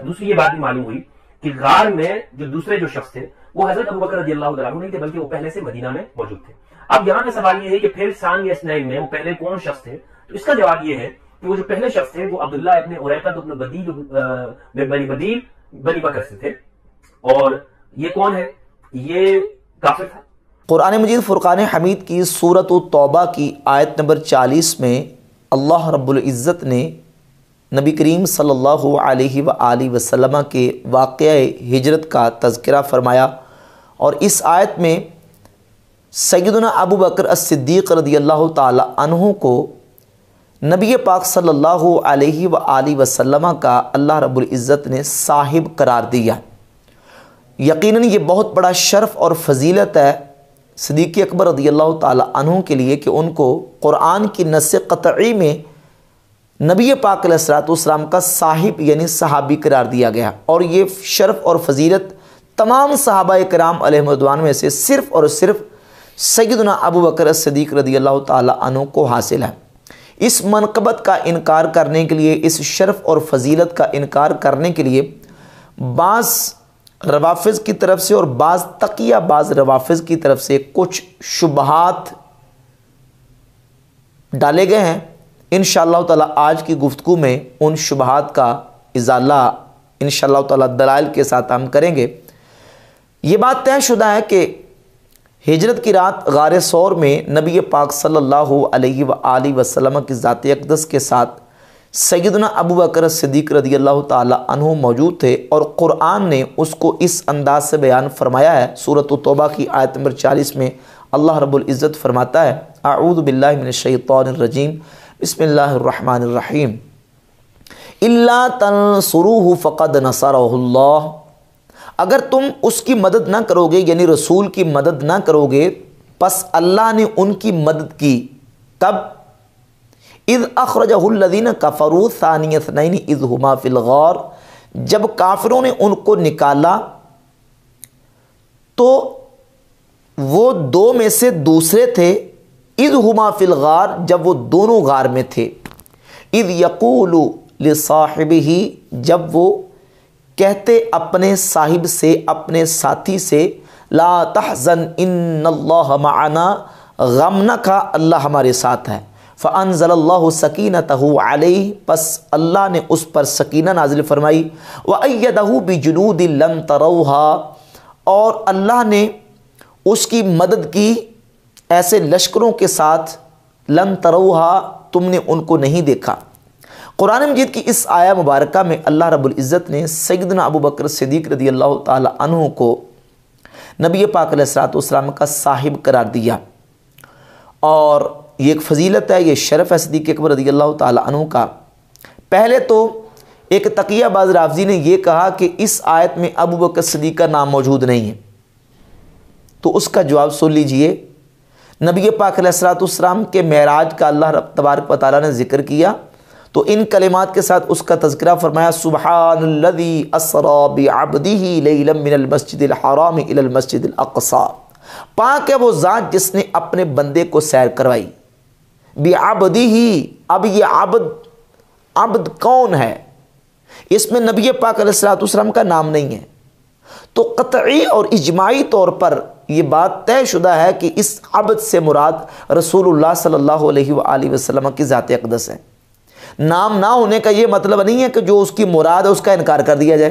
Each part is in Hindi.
दूसरी ये बात भी मालूम हुई कि गार में जो दूसरे जो शख्स थे, वो हज़रत अबू बकर नहीं थे, बल्कि वो पहले से मदीना में मौजूद थे। अब यहाँ का सवाल ये है कि फिर सान या स्नैन में वो पहले कौन शख्स थे? तो इसका जवाब ये है कि वो जो पहले शख्स थे, वो अब्दुल्ला अपने उरैका तो अपने बदील बनी बदील, बनी बकर से थे। और ये कौन है? ये काफिर था। कुरान मजीद फ़ुरक़ान हमीद की सूरत तौबा की आयत नंबर 40 में अल्लाह रब्बुल इज़्ज़त ने नबी करीम सल्लल्लाहु अलैहि के वाक़ हिजरत का तज़करा फ़रमाया और इस आयत में सैदना अबू बकर रदी अल्लाह तहों को नबी पाक सल्लल्लाहु अलैहि का अल्लाह रब्बुल इज़्ज़त ने साहिब करार दिया। यकीनन ये बहुत बड़ा शर्फ़ और फजीलत है सदीक़ अकबर रदी अल्लाह तहों के लिए कि उनको क़ुरान की नस क़तई में नबी पाक सलाम का साहिब, यानी सहाबी करार दिया गया। और ये शर्फ़ और फजीलत तमाम सहाबा कराम अलमदान में से सिर्फ़ और सिर्फ़ सैदना अबू बकर सदीक़ रदी अल्लाह तहों को हासिल है। इस मनकबत का इनकार करने के लिए, इस शर्फ़ और फजीलत का इनकार करने के लिए बास रवाफ़ की तरफ़ से और बाज़ तकिया बाज़ रवाफ़ की तरफ़ से कुछ शुबहात डाले गए हैं। इन ताला आज की गुफ्तु में उन शुबहात का इजाला इन ताला दलाइल के साथ हम करेंगे। ये बात तयशुदा है कि हिजरत की रात गार सौर में नबी पाक सल्लल्लाहु अलैहि वसल्लम की ज़ात अकदस के साथ सैदना अबू बकर सिद्दीक रदी अल्लाह तु मौजूद थे और क़ुरान ने उसको इस अंदाज से बयान फरमाया है, सूरत तोबा की आयत नंबर चालीस में अल्लाह रब्बुल इज़्ज़त फरमाता है आऊद बिल्लाशैतरजीम बसमीम इल्ला तनसुरूह फ़क़द नसरल्ला अगर तुम उसकी मदद ना करोगे यानी रसूल की मदद ना करोगे बस अल्लाह ने उनकी मदद की कब इज़ अखरजहुल्लदीन कफ़रू सानियत नैन इज़ हुमा फ़िलगौर जब काफिरों ने उनको निकाला तो वो दो में से दूसरे थे इज़ हुमा फ़िलगार जब वो दोनों गार में थे। इज़ यकूल साहिब ही जब वो कहते अपने साहिब से, अपने साथी से, ला तहजन इन माना गम न खा, अल्लाह हमारे साथ है। फ़नज़ल्ला सकीन तहु अलई बस अल्लाह ने उस पर सकीना नाजिल फरमाई। व अयदहू बिजनूदिल्लन तरहा, और अल्लाह ने उसकी मदद की ऐसे लश्करों के साथ लन तरहा तुमने उनको नहीं देखा। कुरान मजीद की इस आया मुबारक में अल्लाह रब्बुल इज़्ज़त ने सैदना अबू बकर सिद्दीक़ रदी अल्लाह तहों को नबी पाक का साहिब करार दिया। और ये एक फजीलत है, ये शरफ़ है सदीक अकबर रदी अल्लाह तु का। पहले तो एक तकियाबाज राफजी ने यह कहा कि इस आयत में अबू बकर सदीक का नाम मौजूद नहीं है। तो उसका जवाब सुन लीजिए नबी पाक के महराज का अल्लाह तबारक वाली ने ज़िक्र किया। तो इन कलिमात के साथ उसका तस्करा फरमाया, सुबहानल्लज़ी असरा बिअब्दिही मिनल मस्जिदिल हराम इलल मस्जिदिल अक़सा। पाक है वो ज़ात जिसने अपने बंदे को सैर करवाई। बेआबदी ही अब ये आबद आबद कौन है? इसमें नबी पाक सलाम का नाम नहीं है। तो कतई और इजमाही तौर पर यह बात तयशुदा है कि इस अबद से मुराद रसूलुल्लाह सल्लल्लाहु अलैहि वसल्लम की ज़ात अकदस है। नाम ना होने का यह मतलब नहीं है कि जो उसकी मुराद है उसका इनकार कर दिया जाए।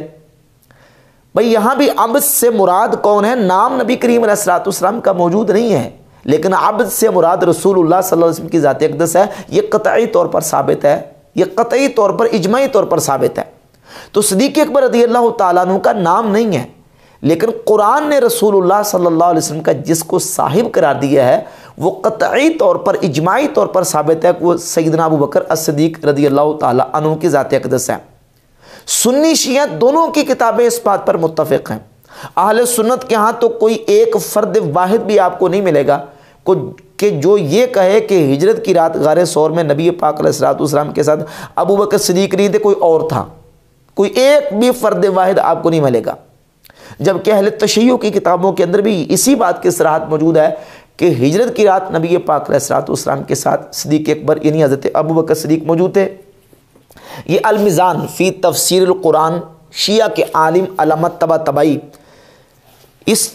भाई, यहाँ भी अबद से मुराद कौन है? नाम नबी करीम सलाम का मौजूद नहीं है। लेकिन अब्द से मुराद अलैहि वसल्लम की ज़ात अकदस है। ये कतई तौर पर साबित है। ये कतई तौर पर इजमाही तौर पर साबित है। तो सदीक अकबर रदी अल्लाह तु का नाम नहीं है। लेकिन कुरान ने रसूलुल्लाह सल्लल्लाहु अलैहि वसल्लम का जिसको साहिब करार दिया है, वो कतई तौर पर इजमाही तौर पर साबित है कि वो सईदना अबू बकर असदीक रदी अल्लाह तु की ज़ात अकदस है। सुन्नी शिया दोनों की किताबें इस बात पर मुतफ़ हैं। अहल सुन्नत के यहाँ तो कोई एक फ़र्द वाहिद भी आपको नहीं मिलेगा। को कि जो ये कहे कि हिजरत की रात गार सौर में नबी पाक के साथ अबू बकर सदीक नहीं थे, कोई और था। कोई एक भी फ़र्द वाहिद आपको नहीं मिलेगा। जबकि अहल तशैयों की किताबों के अंदर भी इसी बात की सराहत मौजूद है कि हिजरत की रात नबी पाक सलाम के साथ सदीक अकबर, यानी हज़रत अबू बकर सदीक मौजूद थे। ये अलमिज़ान फ़ी तफसर कुरान, शिया के आलिम अलामत तबा तबाई। इस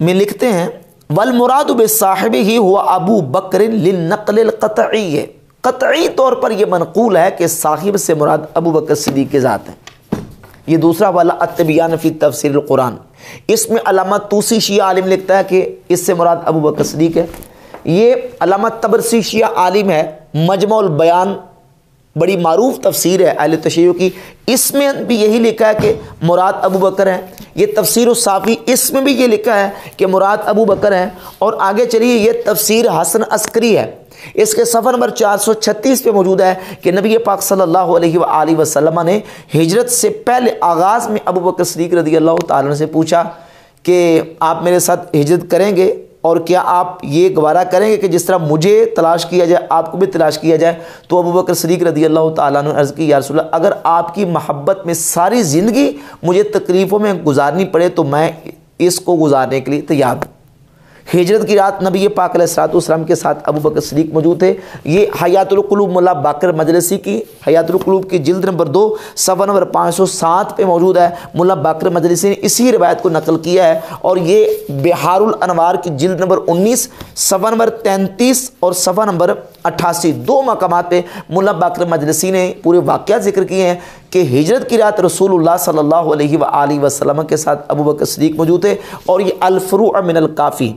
में लिखते हैं, वल मुराद साहिब ही हुआ अबू बकर नकल कतई। है कतई तौर पर यह मनकूल है कि साहिब से मुराद अबू बकर सदीक के ज़ात है। ये दूसरा वाला अतबियान फ़ी तफसर कुरान। इसमें अलामा तूसी शिया आलिम लिखता है कि इससे मुराद अबू बकर सदीक है। ये अलामा तबरसी शिया आलिम है, मजमौल बयान बड़ी मरूफ तफसीर है अहल तशैय की। इसमें भी यही लिखा है कि मुराद अबू बकर है। ये तफसीर साफ़ी, इसमें भी ये लिखा है कि मुराद अबू बकर है। और आगे चलिए, ये तफसीर हसन अस्करी है। इसके सफ़र नंबर 436 पे मौजूद है कि नबी पाक सल्लल्लाहु अलैहि वसल्लम ने हिजरत से पहले आगाज़ में अबू बकर सदीक रदी अल्लाह ताला से पूछा कि आप मेरे साथ हिजरत करेंगे और क्या आप ये गवारा करेंगे कि जिस तरह मुझे तलाश किया जाए, आपको भी तलाश किया जाए? तो अबू बकर सदीक रदी अल्लाह तु अर्ज़ की यारसूल अगर आपकी मोहब्बत में सारी ज़िंदगी मुझे तकलीफ़ों में गुजारनी पड़े तो मैं इसको गुजारने के लिए तैयार हूँ। हिजरत की रात नबी पाक सलाम के साथ अबू बकर सदीक मौजूद थे। ये हयातुलकलूब मुला बाकर मजलसी की हयातुलकलूब की जिल्द नंबर दो, सवा नंबर पाँच सौ सात पे मौजूद है। मुला बाकर मजलसी ने इसी रवायत को नकल किया है और ये बिहारुल की जिल्द नंबर उन्नीस, सवा नंबर तैंतीस और सवा नंबर अट्ठासी दो मकाम पे मुला बाकर मजलसी ने पूरे वाक़ ज़िक्र किए हैं कि हिजरत की रात रसूलुल्लाह सल्लल्लाहु अलैहि वसल्लम के साथ अबू बकर सदीक मौजूद थे और ये अलफरू मिनल काफ़ी।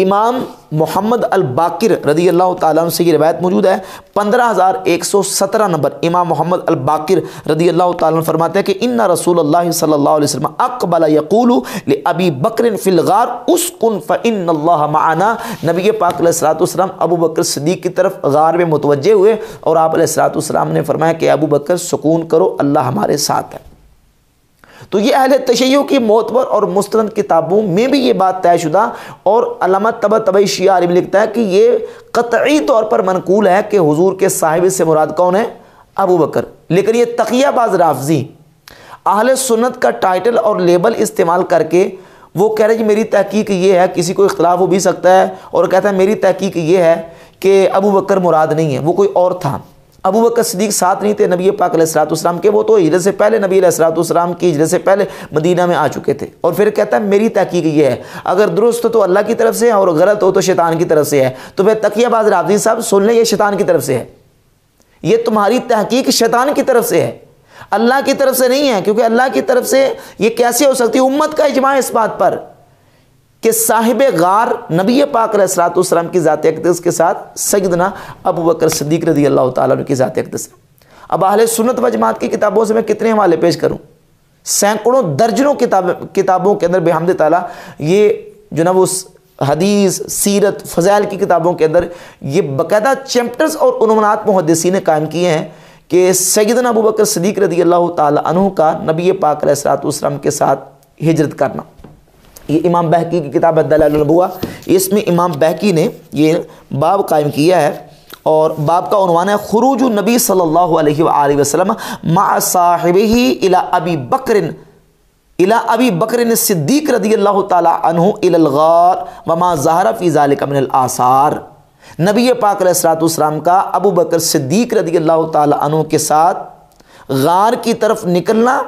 इमाम मोहम्मद अल बाकिर रदी अल्लाह ताला से ये रवायत मौजूद है। पंद्रह हज़ार एक सौ सत्रह नंबर इमाम मोहम्मद अल बाकिर रदी अल्लाह ताला फरमाते हैं कि इन्ना रसूल अल्लाह सल्लल्लाहु अकबल यकूलु अबी बकर फ़िलगार उसकुन फ़िन माना नबी पाक अबू बकर सदीक की तरफ़ गार में मुतवजह हुए और आप सलाम ने फरमाया कि अबू बकर सुकून करो, अल्लाह हमारे साथ है। तो ये अहल तशैयों की मोतबर और मुस्ंद किताबों में भी ये बात तयशुदा और अलामा तब तबई शिया में लिखता है कि ये कतई तौर पर मनकूल है कि हजूर के साहिब से मुराद कौन है? अबू बकर। लेकिन ये तकियाबाज राफजी, अहल सुन्नत का टाइटल और लेबल इस्तेमाल करके वो कह रहे जी, मेरी तहकीक ये है, किसी को इख्तलाफ हो भी सकता है। और कहता है, मेरी तहकीक ये है कि अबू बकर मुराद नहीं है, वो कोई और था। अबू बकर सदीक साथ नहीं थे, नबी पाक सलाम के, वो तो हिजरत से पहले नबी सलाम की हिजरत से पहले मदीना में आ चुके थे। और फिर कहता है, मेरी तहकीक ये है, अगर दुरुस्त हो तो अल्लाह की तरफ़ से है, और गलत हो तो शैतान की तरफ़ से है। तो फिर तकियाबाज राज़ी साहब, सुन लें, ये शैतान की तरफ़ से है। ये तुम्हारी तहकीक शैतान की तरफ़ से है। अल्लाह की तरफ़ से नहीं है, क्योंकि अल्लाह की तरफ़ से ये कैसे हो सकती है? उम्मत का इजमा इस बात पर। कि साहिब गार नबी पाक सलाम की ज़ात अकदस के साथ सैदना अबू बकर सदीक रदी अल्लाह तु की ज़ात अकदस। अब अहल सुनत व जमात की किताबों से मैं कितने हवाले पेश करूँ? सैकड़ों दर्जनों किताब, किताबों के अंदर बेहमद ताला, ये जो ना वो हदीस, सीरत फ़ज़ैल की किताबों के अंदर ये बाकायदा चैप्टर्स और उनमनात मुहदसी ने कायम किए हैं कि सैदना अबू बकर सदीक रदी अल्लाह तु का नबी पाक सलाम के साथ हिजरत करना। ये इमाम बहकी की किताब दलालबुआ इसमें इमाम बहकी ने ये बाब कायम किया है और बाब का उनवान है, खरूज नबी सल्लल्लाहु अलैहि वसल्लम मा साहिब ही इला अबी बकरिन, इला अबी बकर सिद्दीक रदी अल्लाह तहु इलगार वमा ज़हरा फ़ी ज़ालिक मिनल आसार। नबी पाक सलाम का अबू बकर सिद्दीक रदी अल्लाह तहु के साथ गार की तरफ़ निकलना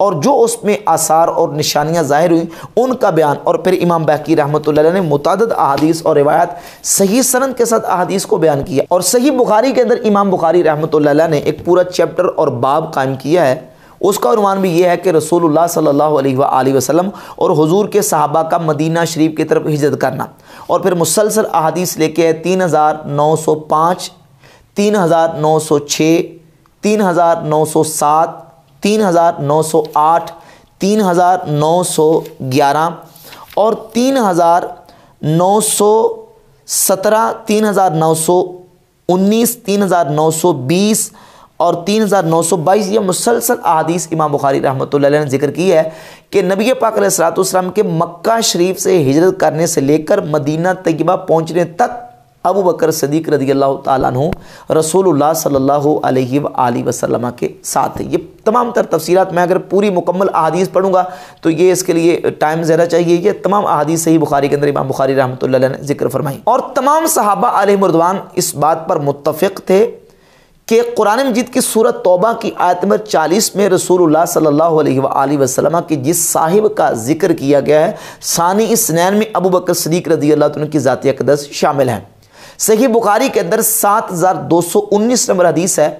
और जो उसमें आसार और निशानियाँ ज़ाहिर हुई, उनका बयान। और फिर इमाम बहकी रहमत ने मुतद अहादीस और रिवायत सही सनत के साथ अहादीस को बयान किया। और सही बुखारी के अंदर इमाम बुखारी रहमत ने एक पूरा चैप्टर और बाब कायम किया है। उसका अनुमान भी यह है कि रसूलुल्लाह सल्लल्लाहु अलैहि वसल्लम और हुजूर के सहाबा का मदीना शरीफ की तरफ़ हिजरत करना। और फिर मुसलसल अहादीस लेके तीन हज़ार नौ सौ पाँच, तीन हज़ार नौ सौ छः, तीन हज़ार नौ सौ सात तीन हज़ार नौ सौ आठ, तीन हज़ार नौ सौ ग्यारह और तीन हज़ार नौ सौ सत्रह, तीन हज़ार नौ सौ उन्नीस, तीन हज़ार नौ सौ बीस और तीन हज़ार नौ सौ बाईस। ये मुसलसल अदीस इमाम बुखारी रहमत ने ज़िक्र की है कि नबी पाक सलाम के मक्का शरीफ से हिजरत करने से लेकर मदीना तयबा पहुँचने तक अबू बकर सदीक रदी अल्लाह तु रसूलुल्लाह सल्लल्लाहु अलैहि वसल्लम के साथ है ये तमाम तर तफसीरत मैं अगर पूरी मुकम्मल अहादीस पढ़ूँगा तो ये इसके लिए टाइम ज़्यादा चाहिए। ये तमाम अहादीस सही बुखारी के अंदर इमाम बुखारी रहमत ने ज़िक्र फरमाई। और तमाम सहाबा अलमरदवान इस बात पर मुतफ़ थे कि कुरान मजीद की सूरत तोबा की आयत नंबर 40 में रसूलुल्लाह सल्लल्लाहु अलैहि वसल्लम की जिस साहिब का ज़िक्र किया गया है, सानी इसनैन में अबू बकर सदीक रदी अल्लाह की ज़ाती अकदस शामिल हैं। सही बुखारी के अंदर सात हज़ार दो सौ उन्नीस नंबर हदीस है।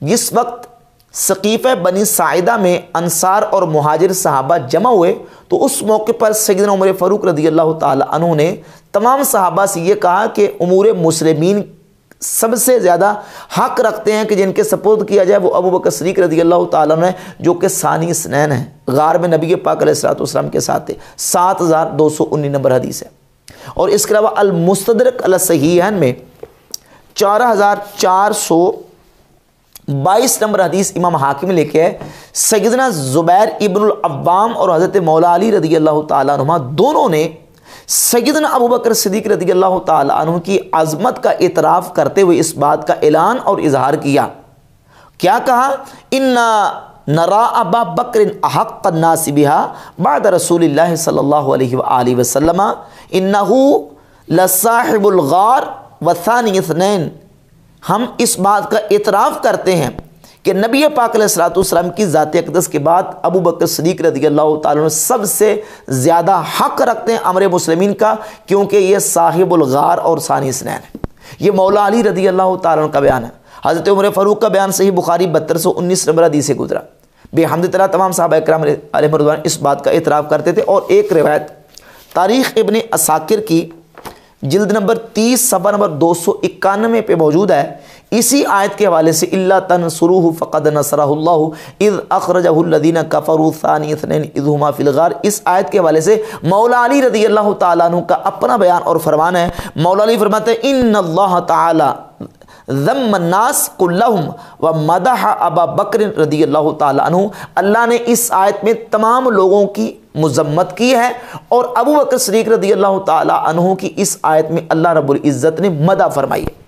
जिस वक्त सकीफ़ बनी साइदा में अंसार और महाजिर साहबा जमा हुए तो उस मौके पर सैदन उमर फ़ारूक रदी अल्लाह तु ने तमाम साहबा से ये कहा कि उमूर मुसलमिन सबसे ज़्यादा हक रखते हैं कि जिनके सपोर्ट किया जाए, वो अबू बकर सदीक रदी अल्लाह तु है, जो कि सानी स्नैन है। गार में नबी पाक के साथ सात हज़ार दो सौ उन्नीस नंबर हदीस है। और इसके अलावा अलमुस्तरक अलसहीन में चार हज़ार चार सौ बाईस नंबर हदीस इमाम हाकिम लेके है सैदना ज़ुबैर इबन अव्वाम और हज़रत मौला अली रदी अल्लाह तुमा दोनों ने सैदना अबू बकर सदीक रदी अल्लाह तु की अजमत का इतराफ़ करते हुए इस बात का ऐलान और इजहार किया। क्या कहा? इन्ना नरा अबा बकर अहक नासिबिहा बाद रसूल सल्लल्लाहु अलैहि वसल्लम इन्नहू लसाहिबुलगार वसानी हम इस बात का इतराफ़ करते हैं कि नबी पाक सलाम की ज़ात अकदस के बाद अबू बकर सदीक रदी अल्लाह सबसे ज़्यादा हक रखते हैं अमर मुसलमिन का क्योंकि ये साहिबुलगार और सानी स्नैन है ये मौला अली रदी अल्लाह का बयान है हज़रत उमर फ़ारूक का बयान सही बुखारी बहत्तर सौ उन्नीस नंबर हदीस से गुजरा बेहमद तला तमाम साहब इकराम इस बात का इतराफ़ करते थे और एक रिवायत, तारीख़ इबन असाकिर की जल्द नंबर तीस सफ़ा नंबर दो सौ इक्यानवे पे मौजूद है। इसी आयत के हवाले से, इल्ला तन सुरूह फ़क़द नसरल्लाह इज़ अखरजहुल्लदीन कफ़रुसानीन इज़ुमा फ़िलगार इस आयत के हवाले से मौला रदी अल्लाह तु का अपना बयान और फरमान है। मौला अली फरमाते इन अल्लाह कुल्लहुम व मदह अबा बकर रदी अल्लाह तु अल्लाह ने इस आयत में तमाम लोगों की मजम्मत की है और अबू बकर शरीक रदी अल्लाह तु की इस आयत में अल्लाह रब्बुल इज़्ज़त ने मदा फरमाई है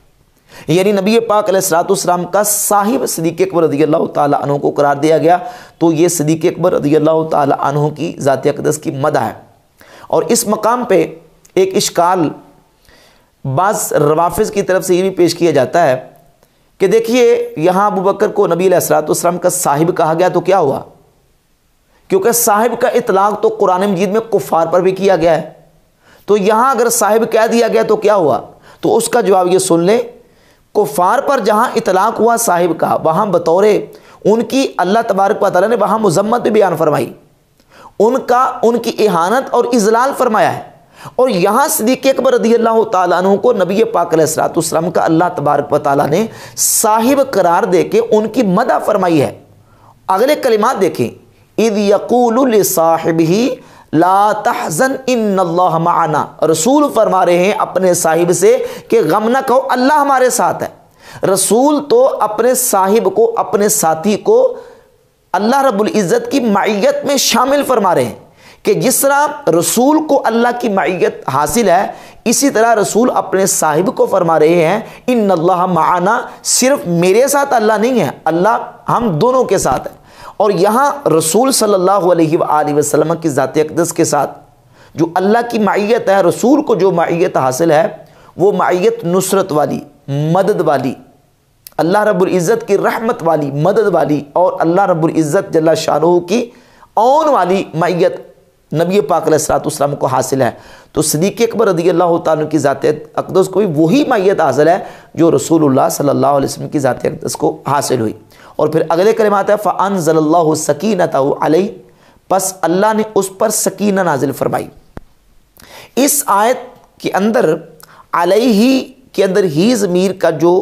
यानी नबी पाक सलाम का साहिब सदीक अकबर रदी अल्लाह तु को करार दिया गया तो ये सदीक अकबर रदी अल्लाह तु की ज़ात अकदस की मदा है और इस मकाम पर एक इश्काल बाज़ रवाफ़ की तरफ़ से ये भी पेश किया जाता है कि देखिए, यहाँ अबू बकर को नबी सलाम का साहिब कहा गया तो क्या हुआ? क्योंकि साहिब का इतलाक तो कुरान मजीद में कुफ़ार पर भी किया गया है। तो यहाँ अगर साहिब कह दिया गया तो क्या हुआ? तो उसका जवाब ये सुन लें, कुफ़ार पर जहाँ इतलाक हुआ साहिब का, वहाँ बतौर उनकी अल्लाह तबारक वाली ने वहाँ मजम्मत भी बयान फरमाई। उनका, उनकी इहानत और इजलाल फरमाया है। और यहाँ सदीक अकबर रदी अल्लाह तु को नबी पाक सलाम का अल्लाह तबारक वाली ने साहिब करार दे के उनकी मदा फरमाई है। अगले कलिमात देखें। इद यकूल साहिब ही ला तहजन इन माना। रसूल फरमा रहे हैं अपने साहिब से कि गम न कहो, अल्लाह हमारे साथ है। रसूल तो अपने साहिब को, अपने साथी को अल्लाह रब्बुल इज़्ज़त की मैयत में शामिल फरमा रहे हैं। कि जिस तरह रसूल को अल्लाह की मैयत हासिल है, इसी तरह रसूल अपने साहिब को फरमा रहे हैं इन अल्लाह माना सिर्फ़ मेरे साथ अल्लाह नहीं है, अल्लाह हम दोनों के साथ है। और यहाँ रसूल सल्लल्लाहु अलैहि वसल्लम की ज़ात अकदस के साथ, जो अल्लाह की मैयत है, रसूल को जो मैयत हासिल है, वो मैयत नुसरत वाली, मदद वाली, अल्लाह रब्बुल इज़्ज़त की रहमत वाली, मदद वाली, और अल्लाह रब्बुल इज़्ज़त जल्ला शाह की ओन वाली मैयत नबी पाक को हासिल है। तो सदीक अकबर रदी अल्लाह तु की ज़ात अकदस को भी वही माइत हासिल है, जो सल्लल्लाहु अलैहि वसल्लम की ज़ात अकदस को हासिल हुई। और फिर अगले कलमात है फ़ान ज़ल्ला सकीनत अलई बस अल्लाह ने उस पर सकीना नाजिल फरमाई। इस आयत के अंदर, अलही के अंदर ही ज़मीर का जो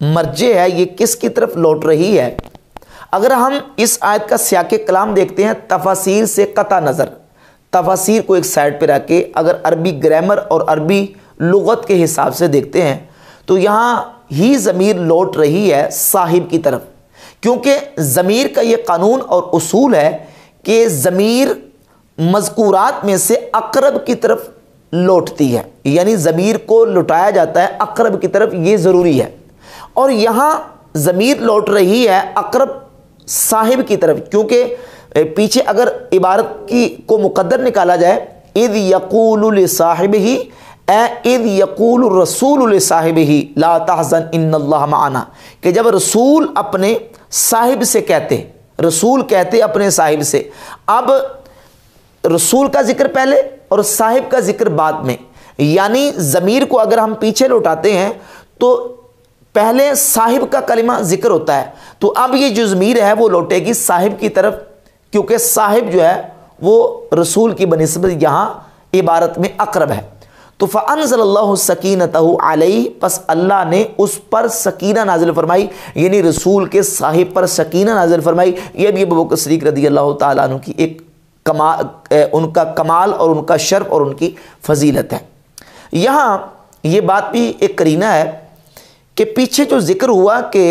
मर्जे है, ये किस की तरफ़ लौट रही है? अगर हम इस आयत का स्याक कलाम देखते हैं, तफासिर से कता नज़र। तफासिर को एक साइड पर रख के अगर अरबी ग्रामर और अरबी लगत के हिसाब से देखते हैं तो यहाँ ही ज़मीर लौट रही है साहिब की तरफ़। क्योंकि ज़मीर का ये कानून और उसूल है कि ज़मीर मजकूरात में से अकरब की तरफ़ लौटती है। यानी ज़मीर को लुटाया जाता है अकरब की तरफ़, ये ज़रूरी है। और यहाँ ज़मीर लौट रही है अकरब साहिब की तरफ़, क्योंकि पीछे अगर इबारत की को मुकद्दर निकाला जाए इद यकूल साहिब ही ईद यकूल रसूल साहिब ही ला तहजन इन माना कि जब रसूल अपने साहिब से कहते, रसूल कहते अपने साहिब से, अब रसूल का ज़िक्र पहले और साहिब का ज़िक्र बाद में। यानी ज़मीर को अगर हम पीछे लौटाते हैं तो पहले साहिब का कलिमा ज़िक्र होता है। तो अब ये जो ज़मीर है, वो लौटेगी साहिब की तरफ़ क्योंकि साहिब जो है, वो रसूल की बनस्बत यहाँ इबारत में अकरब है। तो फ़नज़ल्ला सकीनत अलई बस अल्लाह ने उस पर सकीना नाजिल फरमाई, यानी रसूल के साहिब पर सकीना नाजिल फरमाई। ये भी अबू सदीक रदी अल्लाह तु की एक कमाल उनका कमाल और उनका शर्फ और उनकी फजीलत है। यहाँ ये बात भी एक करीना है कि पीछे जो ज़िक्र हुआ कि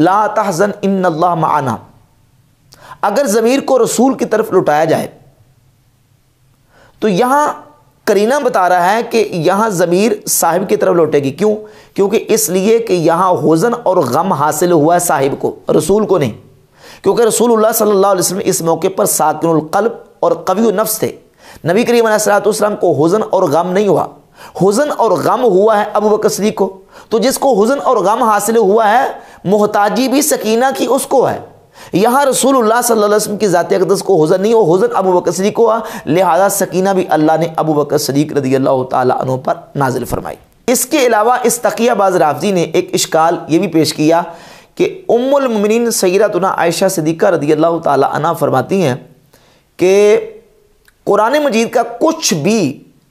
ला तहजन इन अल्लाह माना अगर ज़मीर को रसूल की तरफ़ लुटाया जाए तो यहाँ करीना बता रहा है कि यहाँ ज़मीर साहिब की तरफ़ लौटेगी। क्यों? क्योंकि इसलिए कि यहाँ होजन और गम हासिल हुआ है साहिब को, रसूल को नहीं। क्योंकि रसूलुल्लाह सल्लल्लाहु अलैहि वसल्लम इस मौके पर साकिनुल और कवि नफ्स थे। नबी करीम सलाम को हुजन और गम नहीं हुआ। हुजन और गम हुआ है अबू बकर को। तो जिसको हुजन और गम हासिल हुआ है, मोहताजी भी सकीना की उसको है। यहाँ रसूलुल्लाह सल्लल्लाहु अलैहि वसल्लम की ज़ात अकदस को हुजन नहीं हो हुजन अबू बकर सदीक को लिहाजा सकीना भी अल्लाह ने अबू बकर सदीक रदी अल्लाह तु पर नाजिल फरमाई। इसके अलावा इस तकियाबाज राफजी ने एक इश्काल ये भी पेश किया कि उम्मिन सैरतना आयशा सदीक़ा रदी अल्लाह तला फरमाती हैं कि कुरान मजीद का कुछ भी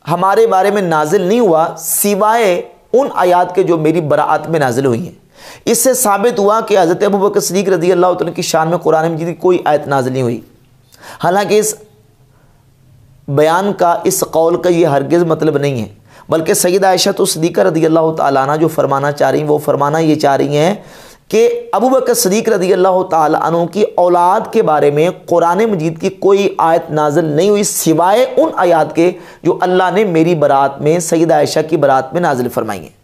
हमारे बारे में नाजिल नहीं हुआ, सिवाय उन आयात के जो मेरी बरात में नाजिल हुई हैं। इससे साबित हुआ कि हज़रत अबू बकर सदीक रदी अल्लाह की शान में कुरान मजीद की कोई आयत नाजिल नहीं हुई। हालाँकि इस बयान का, इस कौल का ये हरगिज़ मतलब नहीं है, बल्कि सैद आयशा तो सदीक़ा रदी अल्लाह ताला जो फरमाना चाह रही हैं, वो फरमाना ये चाह रही हैं कि अबू बकर सदीक रदी अल्लाह तु की औलाद के बारे में कुरान मजीद की कोई आयत नाजल नहीं हुई, सिवाय उन आयात के जो अल्लाह ने मेरी बरात में, सईद आयशा की बरात में नाजिल फरमाई हैं।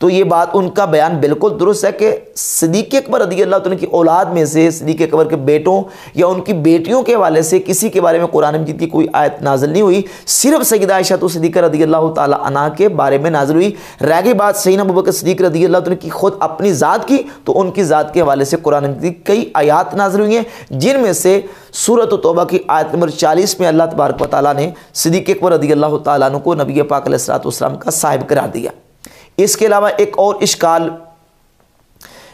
तो ये बात उनका बयान बिल्कुल दुरुस्त है कि सदीक अकबर रदी अल्लाह की औलाद में से सदीक अकबर के बेटों या उनकी बेटियों के वाले से किसी के बारे में कुरान मजीद की कोई आयत नाजिल नहीं हुई। सिर्फ़ सईद आयशा तो सदीक रदी अल्लाह तना के बारे में नाजिल हुई। रह गई बात सही नबूबकर सदीक रदी अल्लाह की खुद अपनी ज़ात की तो उनकी ज़ात के हवाले से कुरान मजीद कई आयात नाजिल हुई हैं, जिनमें से सूरत तोबा की आयत नंबर चालीस में अल्लाह तबारक वाली ने सदीक अकबर रदी अल्लाह तु को नबी पाक का साहिब करार दिया। इसके अलावा एक और इश्काल,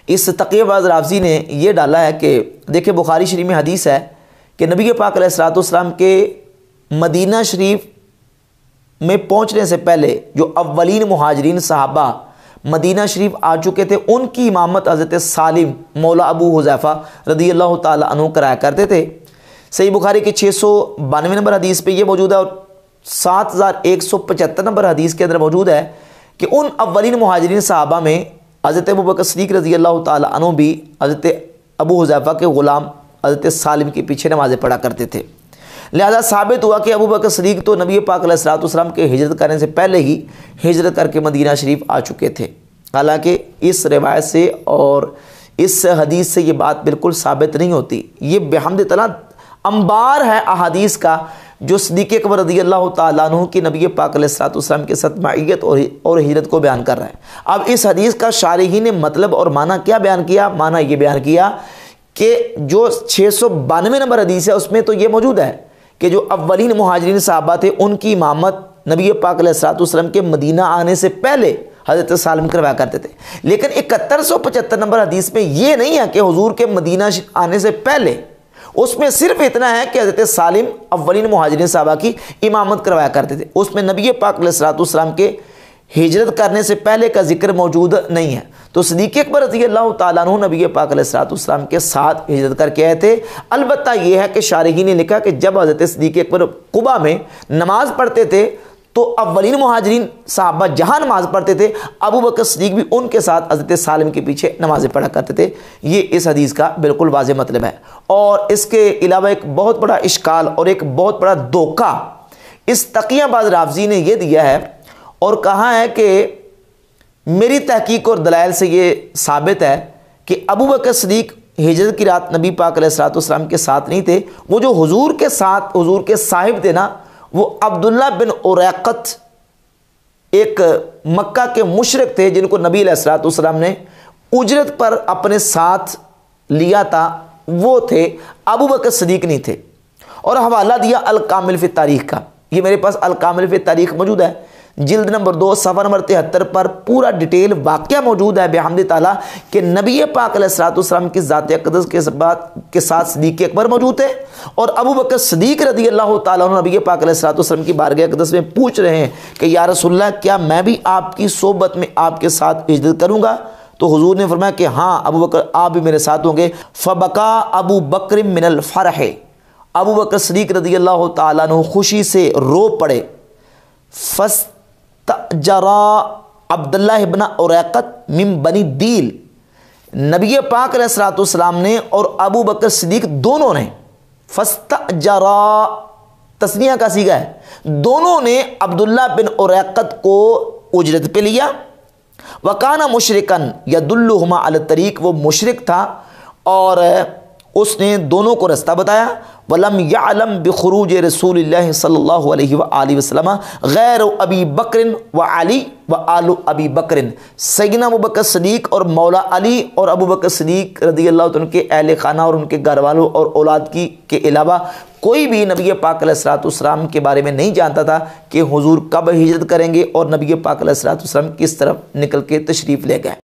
इस तकीबाज राफजी ने यह डाला है कि देखिए बुखारी शरीफ में हदीस है कि नबी पाक सलाम के मदीना शरीफ में पहुँचने से पहले जो अव्वलीन महाजरीन साहबा मदीना शरीफ आ चुके थे, उनकी इमामत हज़रत सालिम मौला अबू हुजैफ़ा रदी अल्लाह तु कराया करते थे। सही बुखारी के छः सौ बानवे नंबर हदीस पे ये मौजूद है और सात हज़ार एक सौ पचहत्तर नंबर हदीस के अंदर मौजूद है कि उन अवलिन महाजरीन साहबा में हज़रत अबू सदीक रज़ी अल्लाह तु भी हज़रत अबू हुजैफ़ा के ग़ुलाम, हज़रत सालिम के पीछे नमाज़ें पढ़ा करते थे। लिहाजा साबित हुआ कि अबू बकर सदीक तो नबी पाक सलाम के हिजरत करने से पहले ही हिजरत करके मदीना शरीफ आ चुके थे। हालाँकि इस रवायत से और इस हदीस से ये बात बिल्कुल साबित नहीं होती। ये बेहमद तला अंबार है अहादीस का जो सदीक अकबर रदी अल्लाह तु की नबी पाक के साथ माइत और, और को बयान कर रहा है। अब इस हदीस का शारही ने मतलब और माना क्या बयान किया? माना ये बयान किया कि जो छः सौ बानवे नंबर हदीस है उसमें तो ये मौजूद है कि जो अव्वलीन महाजरीन साहबा थे उनकी इमामत नबी पाक सलाम के मदीना आने से पहले हज़रत सालम करवाया करते थे। लेकिन इकहत्तर सौ पचहत्तर नंबर हदीस में ये नहीं है कि हजूर के मदीना आने से पहले उसमें सिर्फ़ इतना है कि हज़रत सालिम अव्वलिन महाजरीन साहबा की इमामत करवाया करते थे। उसमें नबी पाक सलाम के हिजरत करने से पहले का ज़िक्र मौजूद नहीं है। तो सदीक अकबर रज़ी अल्लाह तु नबी पाक सलाम के साथ हिजरत करके आए थे। अलबत्त यह है कि शारही ने लिखा कि जब हज़रत सदीक अकबर कुबा में नमाज़ पढ़ते थे तो अव्वलीन महाजरीन साहबा जहाँ नमाज़ पढ़ते थे, अबू बकर सदीक भी उनके साथ हज़रत सालिम के पीछे नमाज़ें पढ़ा करते थे। ये इस हदीस का बिल्कुल वाज मतलब है। और इसके अलावा एक बहुत बड़ा इश्काल और एक बहुत बड़ा धोखा इस तकियाबाज राफजी ने यह दिया है और कहा है कि मेरी तहकीक और दलाइल से ये साबित है कि अबू बकर सदीक हिजरत की रात नबी पाक सलाम के साथ नहीं थे। वो जो हुजूर के साथ, हुजूर के साहिब थे ना वो अब्दुल्ला बिन उरैकत एक मक्का के मुशरक थे, जिनको नबी सलाम ने उजरत पर अपने साथ लिया था। वो थे, अबू बकर सदीक नहीं थे। और हवाला दिया अल कामिल फिर तारीख का। ये मेरे पास अल कामिल फिर तारीख मौजूद है। जिल्द नंबर दो सफ़ा नंबर तिहत्तर पर पूरा डिटेल वाक्य मौजूद है। बेहमद ताला कि नबी पाक की ज़ात अकदस के बाद के साथ सदीक अकबर मौजूद है और अबू बकर सदीक रदी अल्लाह तबी पाक सलाम की बारगाह अकदस में पूछ रहे हैं कि, या रसुल्ला क्या मैं भी आपकी सोबत में आपके साथ इज़्ज़त करूँगा? तो हजूर ने फरमाया कि हाँ अबू बकर, आप भी मेरे साथ होंगे। फ़बका अबू बकर मिनल फ़रह। अबू बकर सदीक रदी अल्लाह तु खुशी से रो पड़े। फस जरा अब्दुल्ला इबन मिम बनी दील नबी पाक सलाम ने और अबू बकर सिद्दीक दोनों ने फस्त जरा तस्निया का सीगा है दोनों ने अब्दुल्ला बिन औरकत को उजरत पे लिया वकाना मुशरकन यदुल्लुमा अल तरीक वो मुशरक था और उसने दोनों को रास्ता बताया, वलम यालम बखरूज रसूल सल्लल्लाहु अलैहि वसल्लम गैर अबी बकरिन व अली व आलू अबी बकरिन। सैगना अबू बकर सदीक और मौला अली और अबू बकर सदीक रदी अल्लाह तो उनके अहल खाना और उनके घर वालों और औलाद की, के अलावा कोई भी नबी पाक के बारे में नहीं जानता था कि हुजूर कब हिजरत करेंगे और नबी पाक किस तरफ़ निकल के तशरीफ़ ले गए।